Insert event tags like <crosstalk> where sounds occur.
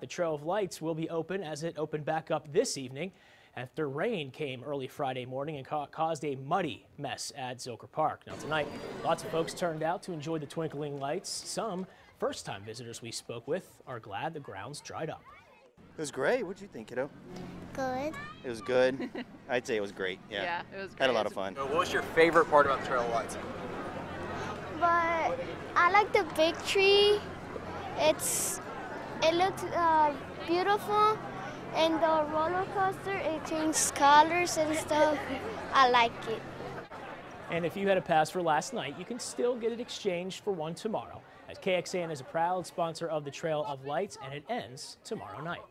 The Trail of Lights will be open as it opened back up this evening after rain came early Friday morning and ca caused a muddy mess at Zilker Park. Now tonight, lots of folks turned out to enjoy the twinkling lights. Some first-time visitors we spoke with are glad the grounds dried up. It was great. What'd you think, kiddo? Good. It was good. <laughs> I'd say it was great. Yeah. Yeah, it was great. Had a lot of fun. What was your favorite part about the Trail of Lights? But I like the big tree. It's it looks uh, beautiful, and the roller coaster it changes colors and stuff. I like it. And if you had a pass for last night, you can still get it exchanged for one tomorrow, as KXAN is a proud sponsor of the Trail of Lights, and it ends tomorrow night.